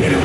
get it.